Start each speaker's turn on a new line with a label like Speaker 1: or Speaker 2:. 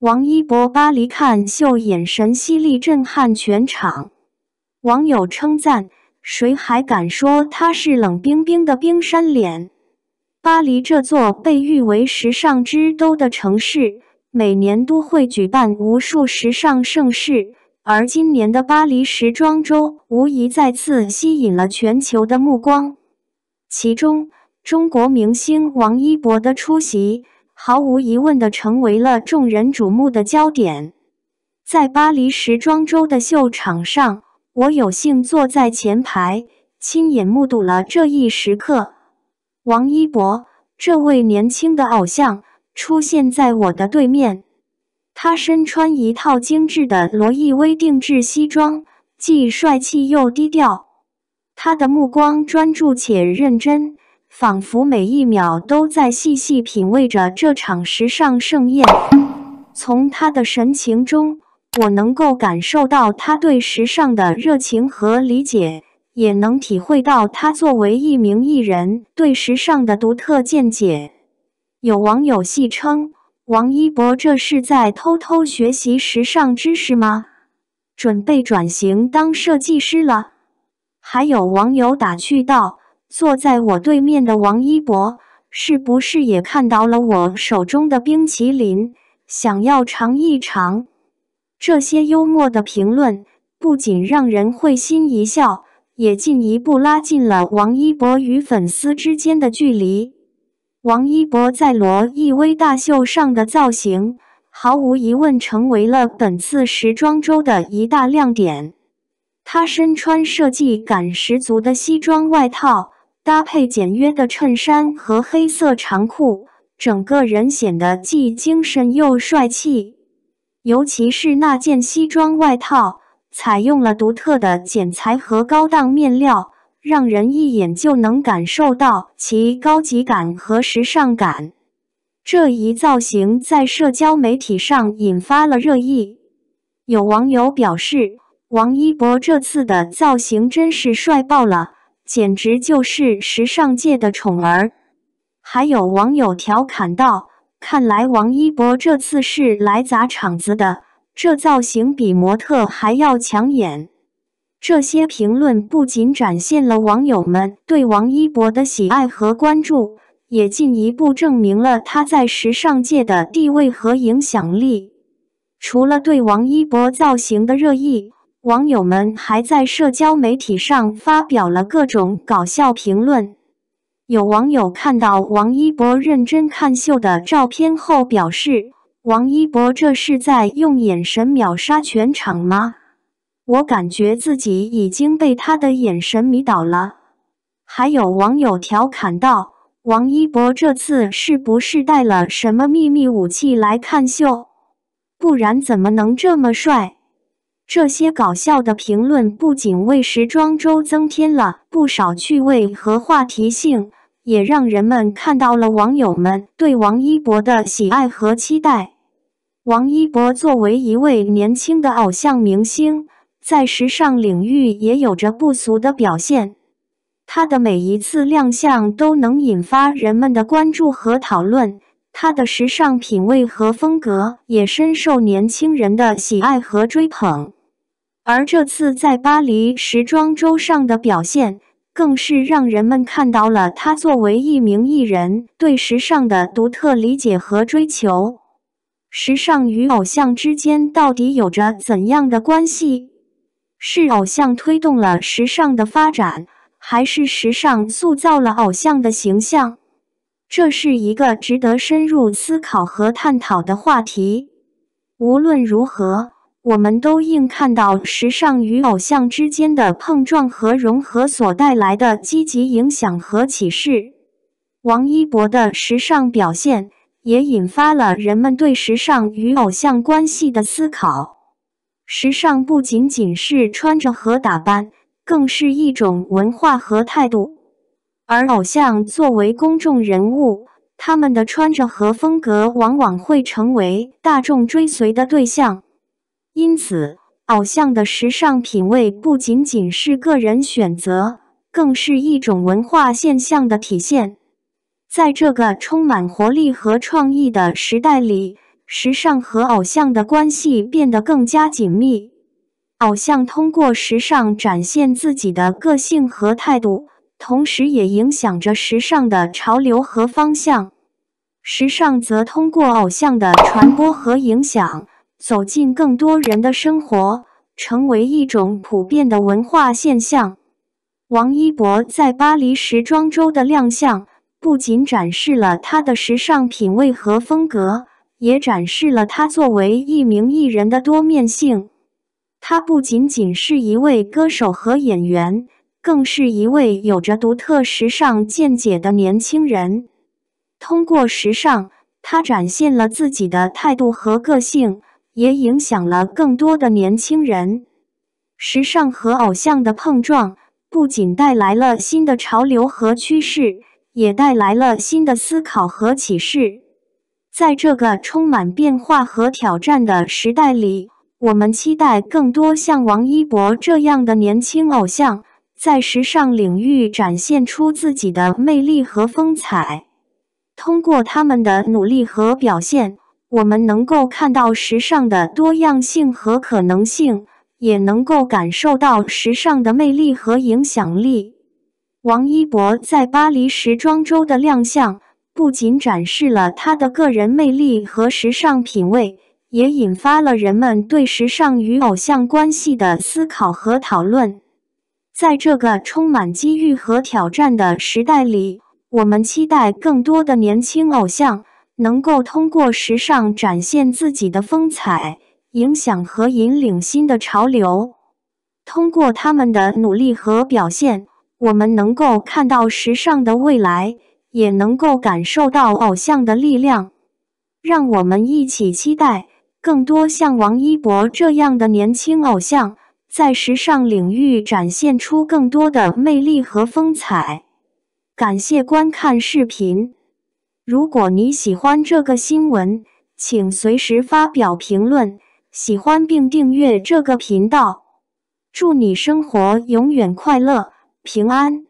Speaker 1: 王一博巴黎看秀眼神犀利，震撼全场。网友称赞：“谁还敢说他是冷冰冰的冰山脸？”巴黎这座被誉为时尚之都的城市，每年都会举办无数时尚盛事，而今年的巴黎时装周无疑再次吸引了全球的目光。其中，中国明星王一博的出席。毫无疑问地成为了众人瞩目的焦点。在巴黎时装周的秀场上，我有幸坐在前排，亲眼目睹了这一时刻。王一博，这位年轻的偶像，出现在我的对面。他身穿一套精致的罗意威定制西装，既帅气又低调。他的目光专注且认真。仿佛每一秒都在细细品味着这场时尚盛宴。从他的神情中，我能够感受到他对时尚的热情和理解，也能体会到他作为一名艺人对时尚的独特见解。有网友戏称：“王一博这是在偷偷学习时尚知识吗？准备转型当设计师了？”还有网友打趣道。坐在我对面的王一博，是不是也看到了我手中的冰淇淋，想要尝一尝？这些幽默的评论不仅让人会心一笑，也进一步拉近了王一博与粉丝之间的距离。王一博在罗意威大秀上的造型，毫无疑问成为了本次时装周的一大亮点。他身穿设计感十足的西装外套。搭配简约的衬衫和黑色长裤，整个人显得既精神又帅气。尤其是那件西装外套，采用了独特的剪裁和高档面料，让人一眼就能感受到其高级感和时尚感。这一造型在社交媒体上引发了热议，有网友表示：“王一博这次的造型真是帅爆了。”简直就是时尚界的宠儿，还有网友调侃道：“看来王一博这次是来砸场子的，这造型比模特还要抢眼。”这些评论不仅展现了网友们对王一博的喜爱和关注，也进一步证明了他在时尚界的地位和影响力。除了对王一博造型的热议，网友们还在社交媒体上发表了各种搞笑评论。有网友看到王一博认真看秀的照片后表示：“王一博这是在用眼神秒杀全场吗？我感觉自己已经被他的眼神迷倒了。”还有网友调侃道：“王一博这次是不是带了什么秘密武器来看秀？不然怎么能这么帅？”这些搞笑的评论不仅为时装周增添了不少趣味和话题性，也让人们看到了网友们对王一博的喜爱和期待。王一博作为一位年轻的偶像明星，在时尚领域也有着不俗的表现。他的每一次亮相都能引发人们的关注和讨论，他的时尚品味和风格也深受年轻人的喜爱和追捧。而这次在巴黎时装周上的表现，更是让人们看到了他作为一名艺人对时尚的独特理解和追求。时尚与偶像之间到底有着怎样的关系？是偶像推动了时尚的发展，还是时尚塑造了偶像的形象？这是一个值得深入思考和探讨的话题。无论如何。我们都应看到时尚与偶像之间的碰撞和融合所带来的积极影响和启示。王一博的时尚表现也引发了人们对时尚与偶像关系的思考。时尚不仅仅是穿着和打扮，更是一种文化和态度。而偶像作为公众人物，他们的穿着和风格往往会成为大众追随的对象。因此，偶像的时尚品味不仅仅是个人选择，更是一种文化现象的体现。在这个充满活力和创意的时代里，时尚和偶像的关系变得更加紧密。偶像通过时尚展现自己的个性和态度，同时也影响着时尚的潮流和方向。时尚则通过偶像的传播和影响，走进更多人的生活，成为一种普遍的文化现象。王一博在巴黎时装周的亮相，不仅展示了他的时尚品味和风格，也展示了他作为一名艺人的多面性。他不仅仅是一位歌手和演员，更是一位有着独特时尚见解的年轻人。通过时尚，他展现了自己的态度和个性，也影响了更多的年轻人。时尚和偶像的碰撞，不仅带来了新的潮流和趋势，也带来了新的思考和启示。在这个充满变化和挑战的时代里，我们期待更多像王一博这样的年轻偶像，在时尚领域展现出自己的魅力和风采。通过他们的努力和表现，我们能够看到时尚的多样性和可能性，也能够感受到时尚的魅力和影响力。王一博在巴黎时装周的亮相，不仅展示了他的个人魅力和时尚品味。也引发了人们对时尚与偶像关系的思考和讨论。在这个充满机遇和挑战的时代里，我们期待更多的年轻偶像能够通过时尚展现自己的风采，影响和引领新的潮流。通过他们的努力和表现，我们能够看到时尚的未来，也能够感受到偶像的力量。让我们一起期待。更多像王一博这样的年轻偶像，在时尚领域展现出更多的魅力和风采。感谢观看视频。如果你喜欢这个新闻，请随时发表评论，喜欢并订阅这个频道。祝你生活永远快乐、平安。